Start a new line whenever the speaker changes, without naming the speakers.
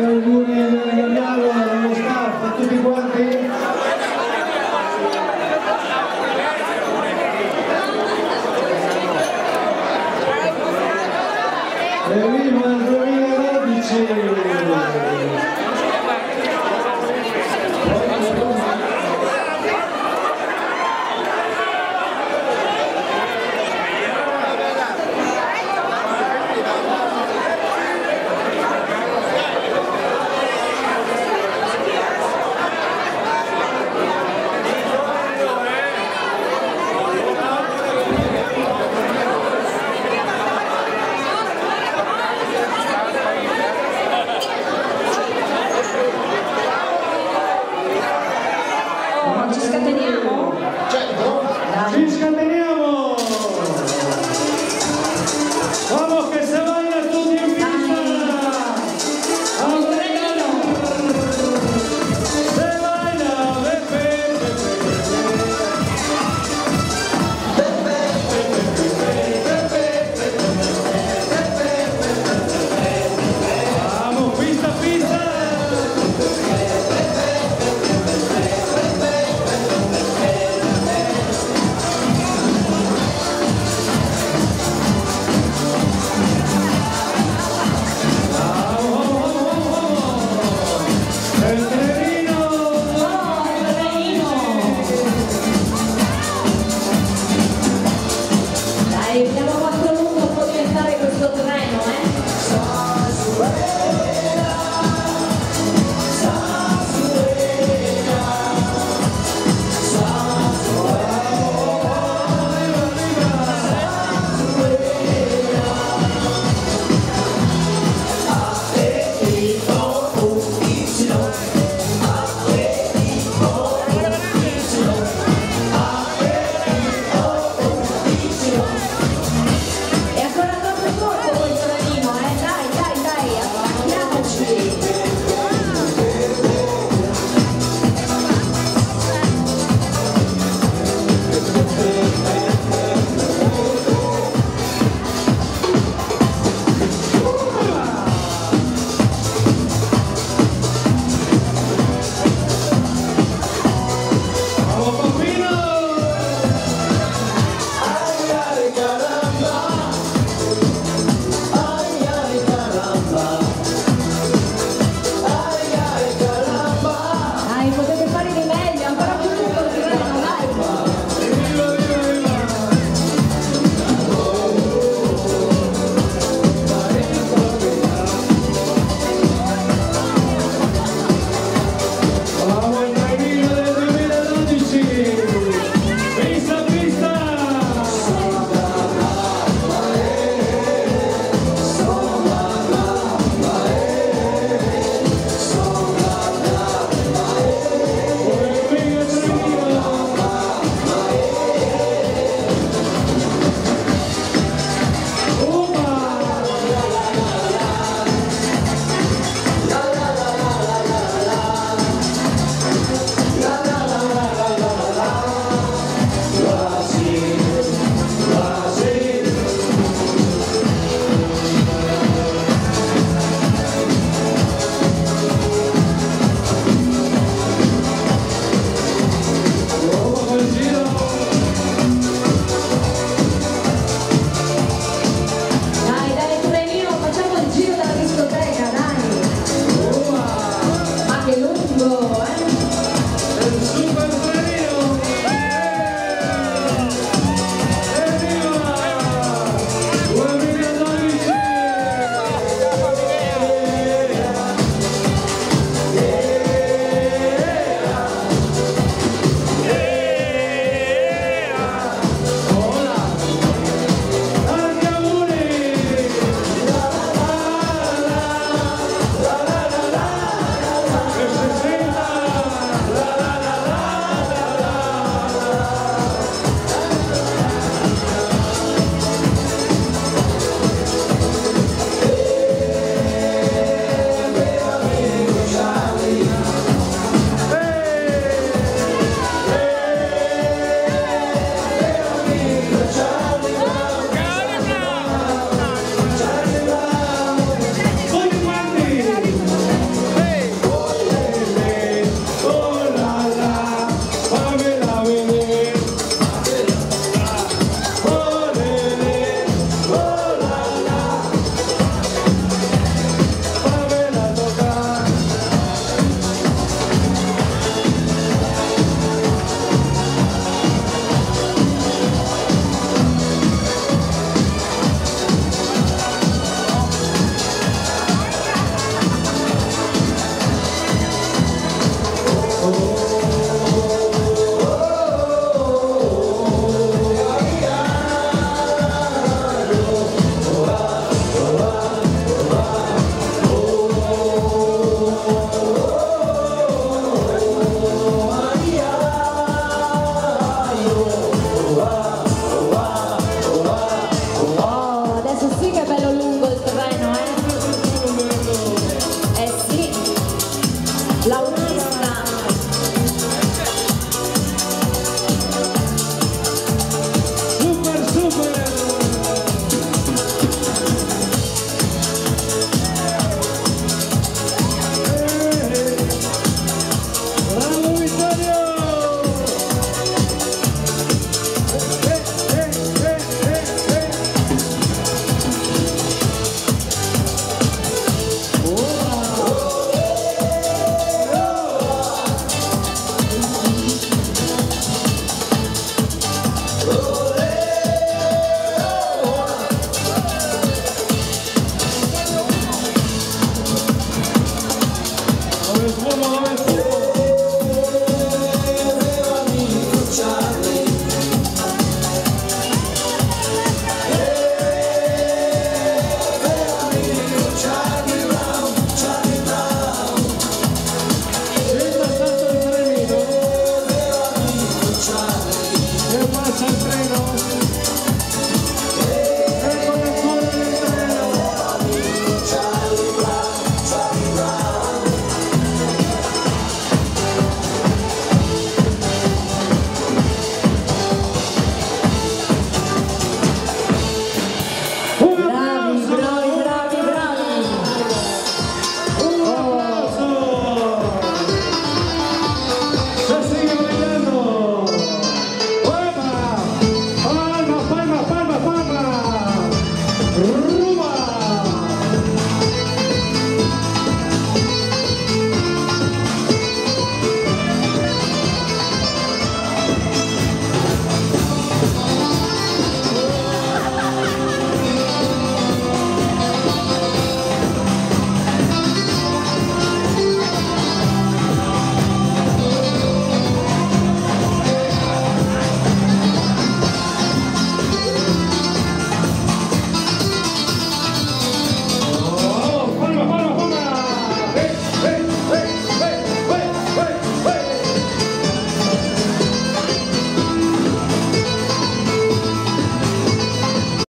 Oh.